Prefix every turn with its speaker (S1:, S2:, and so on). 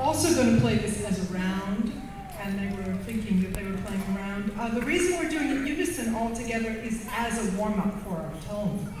S1: also going to play this as a round, and they were thinking that they were playing a round. Uh, the reason we're doing it unison all together is as a warm-up for our tone.